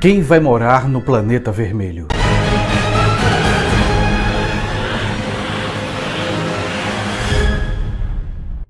Quem vai morar no planeta vermelho?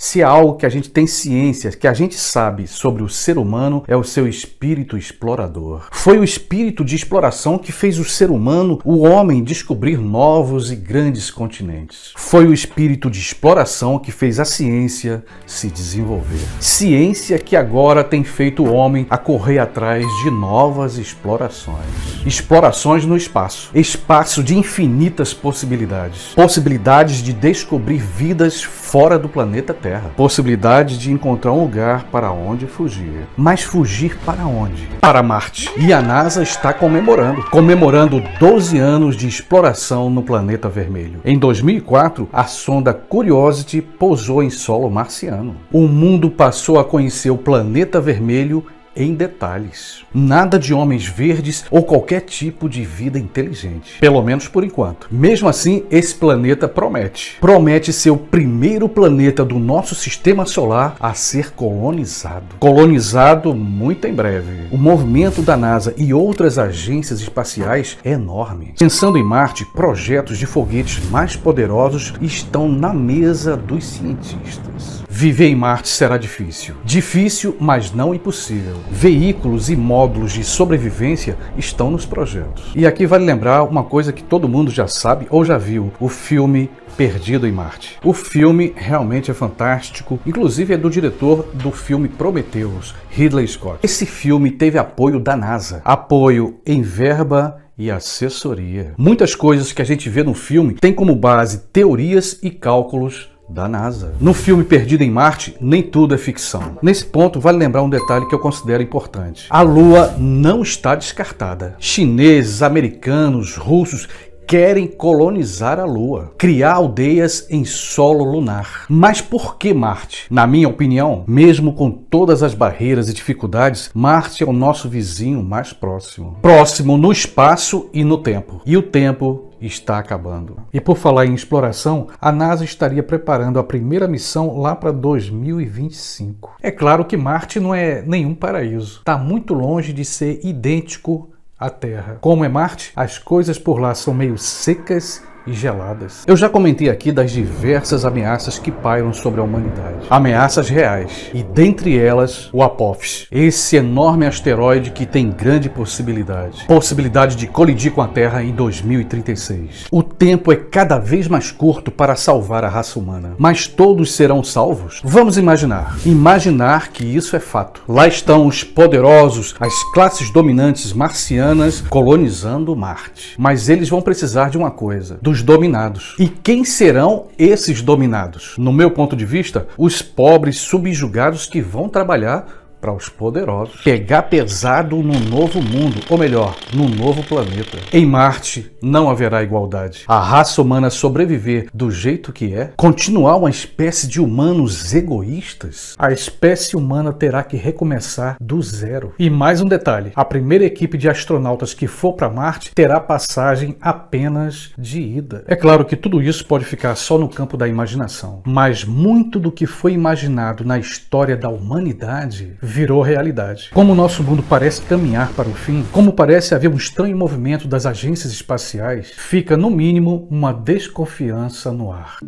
Se há algo que a gente tem ciência, que a gente sabe sobre o ser humano, é o seu espírito explorador. Foi o espírito de exploração que fez o ser humano, o homem, descobrir novos e grandes continentes. Foi o espírito de exploração que fez a ciência se desenvolver. Ciência que agora tem feito o homem a correr atrás de novas explorações. Explorações no espaço. Espaço de infinitas possibilidades. Possibilidades de descobrir vidas fora do planeta Terra. Possibilidade de encontrar um lugar para onde fugir. Mas fugir para onde? Para Marte. E a NASA está comemorando. Comemorando 12 anos de exploração no planeta vermelho. Em 2004, a sonda Curiosity pousou em solo marciano. O mundo passou a conhecer o planeta vermelho em detalhes. Nada de homens verdes ou qualquer tipo de vida inteligente. Pelo menos por enquanto. Mesmo assim, esse planeta promete. Promete ser o primeiro planeta do nosso sistema solar a ser colonizado. Colonizado muito em breve. O movimento da NASA e outras agências espaciais é enorme. Pensando em Marte, projetos de foguetes mais poderosos estão na mesa dos cientistas. Viver em Marte será difícil. Difícil, mas não impossível. Veículos e módulos de sobrevivência estão nos projetos. E aqui vale lembrar uma coisa que todo mundo já sabe ou já viu: o filme Perdido em Marte. O filme realmente é fantástico, inclusive é do diretor do filme Prometheus, Ridley Scott. Esse filme teve apoio da NASA, apoio em verba e assessoria. Muitas coisas que a gente vê no filme têm como base teorias e cálculos da NASA. No filme Perdido em Marte, nem tudo é ficção. Nesse ponto, vale lembrar um detalhe que eu considero importante. A Lua não está descartada. Chineses, americanos, russos querem colonizar a Lua, criar aldeias em solo lunar. Mas por que Marte? Na minha opinião, mesmo com todas as barreiras e dificuldades, Marte é o nosso vizinho mais próximo. Próximo no espaço e no tempo. E o tempo está acabando. E por falar em exploração, a NASA estaria preparando a primeira missão lá para 2025. É claro que Marte não é nenhum paraíso. Está muito longe de ser idêntico à Terra. Como é Marte, as coisas por lá são meio secas e geladas. Eu já comentei aqui das diversas ameaças que pairam sobre a humanidade. Ameaças reais. E dentre elas, o Apophis. Esse enorme asteroide que tem grande possibilidade. Possibilidade de colidir com a Terra em 2036. O tempo é cada vez mais curto para salvar a raça humana. Mas todos serão salvos? Vamos imaginar. Imaginar que isso é fato. Lá estão os poderosos, as classes dominantes marcianas colonizando Marte. Mas eles vão precisar de uma coisa: dos dominados. E quem serão esses dominados? No meu ponto de vista, os pobres subjugados que vão trabalhar para os poderosos. Pegar pesado no novo mundo, ou melhor, no novo planeta. Em Marte não haverá igualdade. A raça humana sobreviver do jeito que é, continuar uma espécie de humanos egoístas, a espécie humana terá que recomeçar do zero. E mais um detalhe: a primeira equipe de astronautas que for para Marte terá passagem apenas de ida. É claro que tudo isso pode ficar só no campo da imaginação, mas muito do que foi imaginado na história da humanidade virou realidade. Como o nosso mundo parece caminhar para o fim, como parece haver um estranho movimento das agências espaciais, fica no mínimo uma desconfiança no ar.